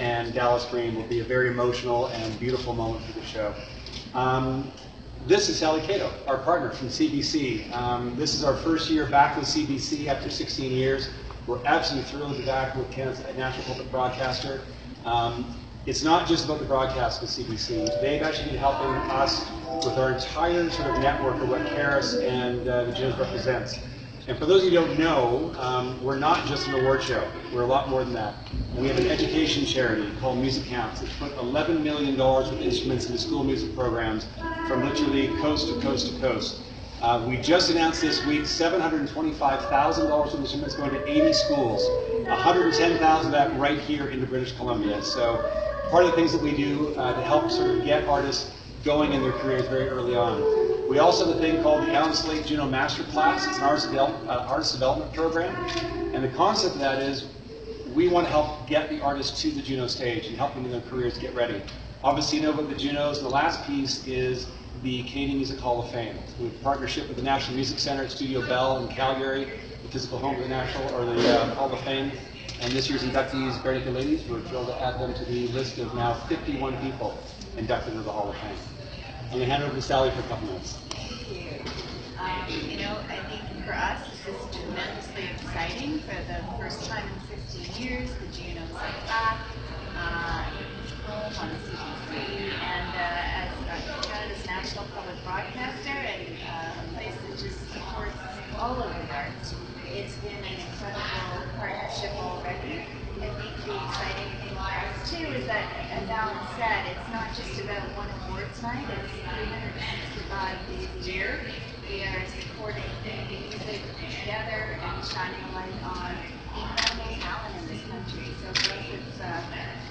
and Dallas Green will be a very emotional and beautiful moment for the show. Um, this is Sally Catto, our partner from CBC. Um, this is our first year back with CBC after 16 years. We're absolutely thrilled to be back with Canada's national public broadcaster. Um, it's not just about the broadcast with CBC. They've actually been helping us with our entire sort of network of what Caras and uh, the Junos represents. And for those of you who don't know, um, we're not just an award show. We're a lot more than that. We have an education charity called Music Counts. It's put $11 million of instruments into school music programs from literally coast to coast to coast. Uh, we just announced this week $725,000 worth of instruments going to 80 schools, 110,000 of that right here into British Columbia. So part of the things that we do uh, to help sort of get artists going in their careers very early on. We also have a thing called the Allan Slaight Juno Master Class. It's an artist, uh, artist development program. And the concept of that is we want to help get the artists to the Juno stage and help them in their careers get ready. Obviously, you know about the Junos. The last piece is the Canadian Music Hall of Fame. We have a partnership with the National Music Center at Studio Bell in Calgary, the physical home of the National or the uh, Hall of Fame. And this year's inductees, Barenaked Ladies, we're thrilled to add them to the list of now 51 people inducted into the Hall of Fame. I'm going to hand it over to Sally for a couple minutes. Thank you. Um, you know, I think for us, this is tremendously exciting. For the first time in 15 years, the Junos as Allan said, it's not just about one awards night, it's 365 days a year. We are supporting music together and shining a light on incredible talent in this country. So for us, it's, uh,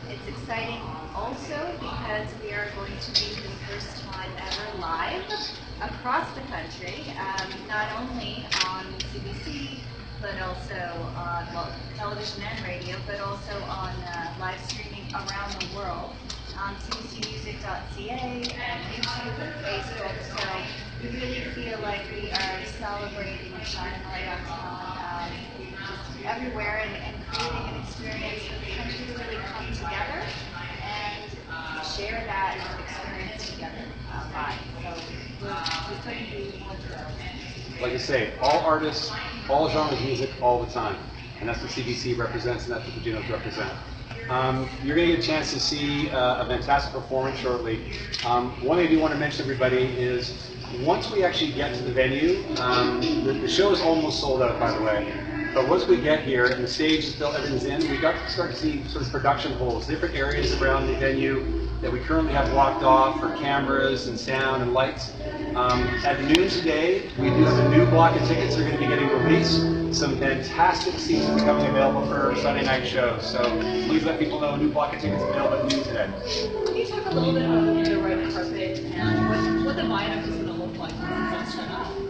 it's exciting also because we are going to be the first time ever live across the country, um, not only on CBC, but also on well, television and radio, but also on uh, live streaming around the world on cbcmusic.ca and YouTube and Facebook. So we really feel like we are celebrating and shining light on talent um, everywhere and, and creating an experience for the country really come together and share that experience together uh, live. So we couldn't be more thrilled. Like I say, all artists, all genres of music, all the time. And that's what CBC represents, and that's what the Junos represent. Um, you're going to get a chance to see uh, a fantastic performance shortly. Um, one thing I do want to mention to everybody is once we actually get to the venue, um, the, the show is almost sold out, by the way. But once we get here and the stage is built, everything's in, we got to start to see sort of production holes, different areas around the venue that we currently have blocked off for cameras and sound and lights. Um, at noon today, we do have a new block of tickets that are going to be getting released. Some fantastic seats becoming available for Sunday night shows. So please let people know new block of tickets available at noon today. Can you talk a little bit about the red carpet and what, what the viaduct is going to look like?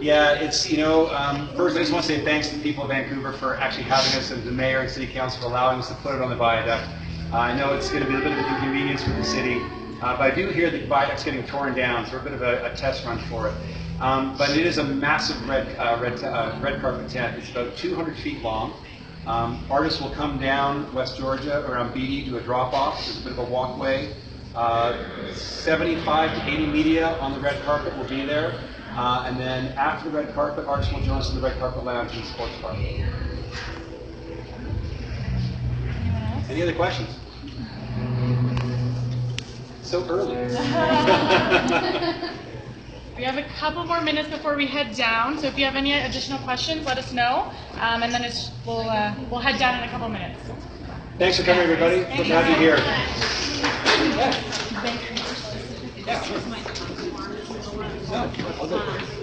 Yeah, it's, you know, um, first I just want to say thanks to the people of Vancouver for actually having us and the mayor and city council for allowing us to put it on the viaduct. Uh, I know it's going to be a bit of an inconvenience for the city, uh, but I do hear the viaduct's getting torn down, so we're a bit of a, a test run for it. Um, but it is a massive red, uh, red, uh, red carpet tent. It's about 200 feet long. Um, artists will come down West Georgia around Beatty, do a drop off. There's a bit of a walkway. Uh, 75 to 80 media on the red carpet will be there. Uh, and then after the red carpet, artists will join us in the red carpet lounge and sports bar. Any other questions? So early. We have a couple more minutes before we head down, so if you have any additional questions, let us know, um, and then it's, we'll, uh, we'll head down in a couple minutes. Thanks for coming, everybody. Good to have you here. Yeah. No, I'll go.